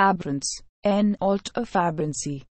aberrance, n. Alt of aberrancy